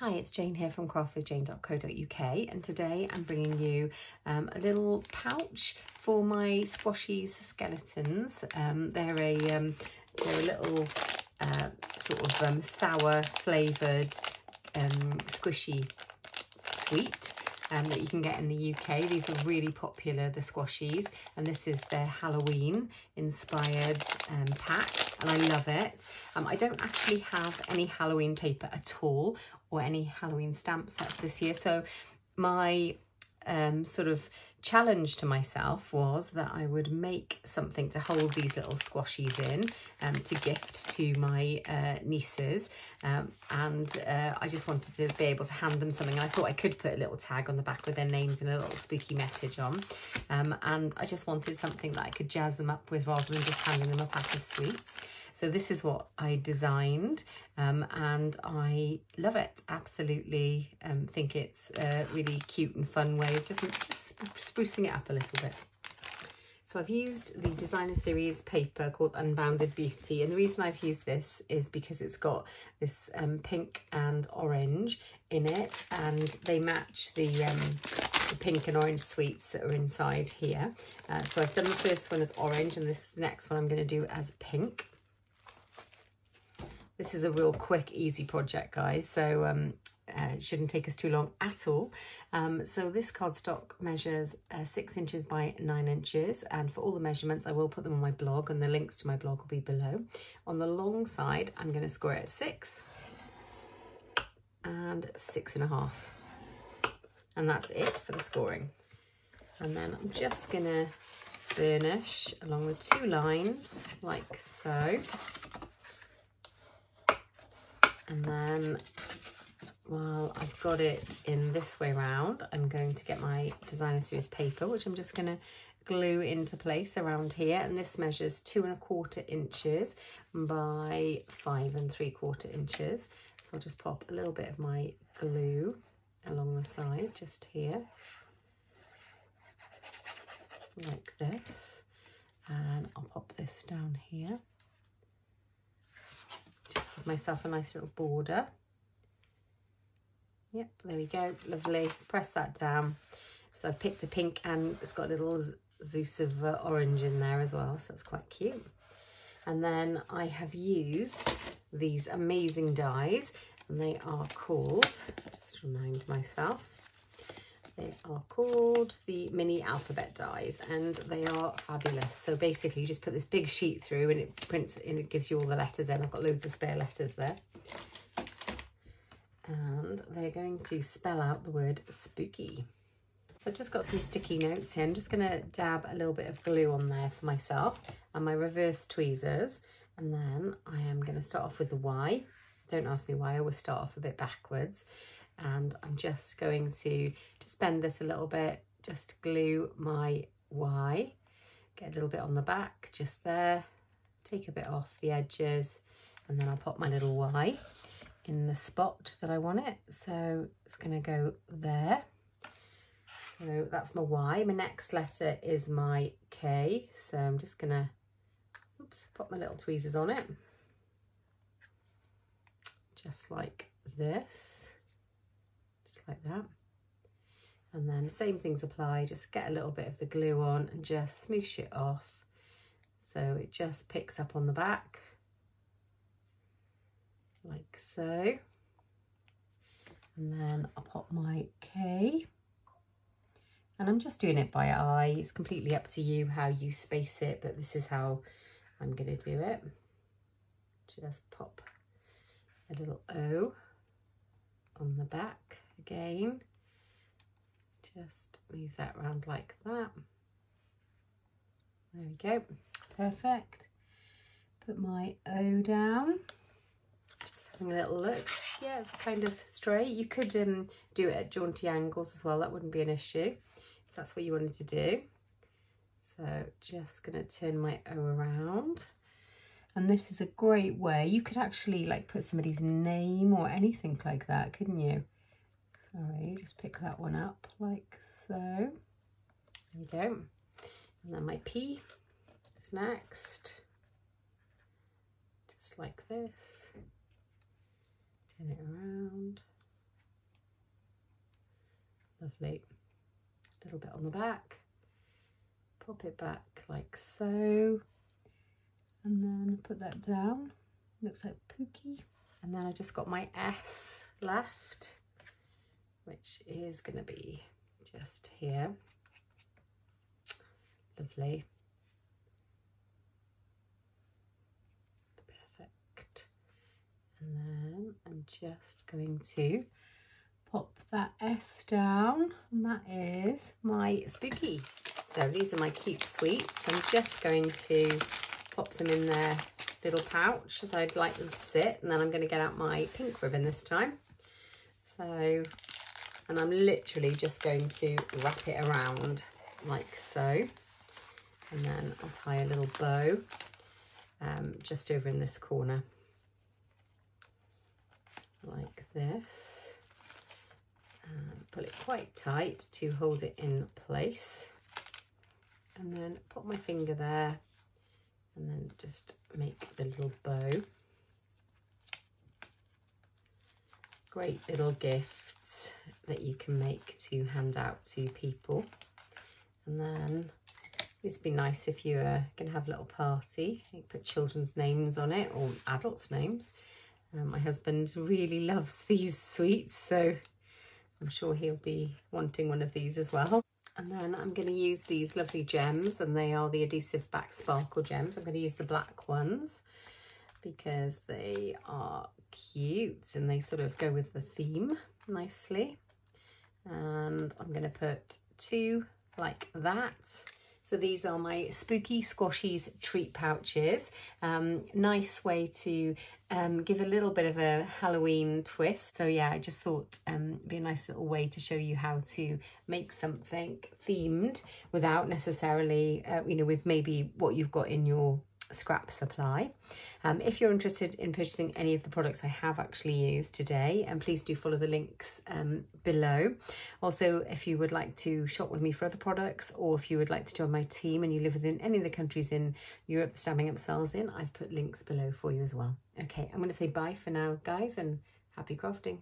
Hi, it's Jayne here from craftwithjayne.co.uk and today I'm bringing you um, a little pouch for my squashies skeletons. Um, they're a um, they're a little uh, sort of um, sour flavoured um, squishy sweet um, that you can get in the UK. These are really popular, the squashies, and this is their Halloween inspired pack, and I love it. Um, I don't actually have any Halloween paper at all, or any Halloween stamp sets this year, so my um, sort of challenge to myself was that I would make something to hold these little squashies in um, to gift to my uh, nieces. Um, and uh, I just wanted to be able to hand them something. I thought I could put a little tag on the back with their names and a little spooky message on. Um, and I just wanted something that I could jazz them up with rather than just handing them a pack of sweets. So this is what I designed um, and I love it. Absolutely um, think it's a really cute and fun way of just, just sprucing it up a little bit. So I've used the designer series paper called Unbounded Beauty and the reason I've used this is because it's got this um, pink and orange in it and they match the, um, the pink and orange sweets that are inside here. Uh, so I've done the first one as orange and this next one I'm going to do as pink. This is a real quick, easy project, guys. So um, uh, it shouldn't take us too long at all. Um, so this cardstock measures uh, six inches by nine inches. And for all the measurements, I will put them on my blog and the links to my blog will be below. On the long side, I'm going to score it at six and six and a half. And that's it for the scoring. And then I'm just going to burnish along the two lines like so and then while I've got it in this way round I'm going to get my designer series paper which I'm just going to glue into place around here. And this measures two and a quarter inches by five and three quarter inches. So I'll just pop a little bit of my glue along the side just here. Like this and I'll pop this down here myself a nice little border. Yep, there we go, lovely. Press that down. So I've picked the pink and it's got a little Zeus of uh, orange in there as well, so that's quite cute. And then I have used these amazing dies and they are called, just remind myself, they are called the mini alphabet dies and they are fabulous. So basically you just put this big sheet through and it prints and it gives you all the letters in. I've got loads of spare letters there. And they're going to spell out the word spooky. So I've just got some sticky notes here. I'm just going to dab a little bit of glue on there for myself and my reverse tweezers. And then I am going to start off with the Y. Don't ask me why, I always start off a bit backwards and I'm just going to just bend this a little bit, just glue my Y, get a little bit on the back just there, take a bit off the edges and then I'll pop my little Y in the spot that I want it. So it's going to go there. So that's my Y. My next letter is my K. So I'm just going to, oops, pop my little tweezers on it. Just like this like that. And then same things apply, just get a little bit of the glue on and just smoosh it off. So it just picks up on the back, like so. And then I'll pop my K. And I'm just doing it by eye. It's completely up to you how you space it, but this is how I'm to do it. Just pop a little O on the back again. Just move that around like that. There we go, perfect. Put my O down. Just having a little look. Yeah, it's kind of straight. You could um, do it at jaunty angles as well. That wouldn't be an issue if that's what you wanted to do. So just going to turn my O around. And this is a great way. You could actually like put somebody's name or anything like that, couldn't you? Sorry, just pick that one up like so. There we go. And then my P is next. Just like this. Turn it around. Lovely. A little bit on the back. Pop it back like so. And then put that down. Looks like Pookie. And then I just got my S left, which is going to be just here. Lovely. Perfect. And then I'm just going to pop that S down and that is my spooky. So these are my cute sweets. I'm just going to pop them in their little pouch as I'd like them to sit and then I'm going to get out my pink ribbon this time. So, and I'm literally just going to wrap it around like so. And then I'll tie a little bow um, just over in this corner like this. And pull it quite tight to hold it in place. And then put my finger there and then just make the little bow. Great little gifts that you can make to hand out to people. And then would be nice if you are going to have a little party. You put children's names on it or adults' names. Um, my husband really loves these sweets, so I'm sure he'll be wanting one of these as well. And then I'm going to use these lovely gems and they are the adhesive back sparkle gems. I'm going to use the black ones because they are cute and they sort of go with the theme nicely. And I'm going to put two like that so these are my Spooky Squashies treat pouches. Um, nice way to um, give a little bit of a Halloween twist. So yeah, I just thought um, be a nice little way to show you how to make something themed without necessarily, uh, you know, with maybe what you've got in your scrap supply. Um, if you're interested in purchasing any of the products I have actually used today, and please do follow the links um, below. Also, if you would like to shop with me for other products, or if you would like to join my team and you live within any of the countries in Europe that Stampin' Up sells in, I've put links below for you as well. Okay, I'm going to say bye for now, guys, and happy crafting.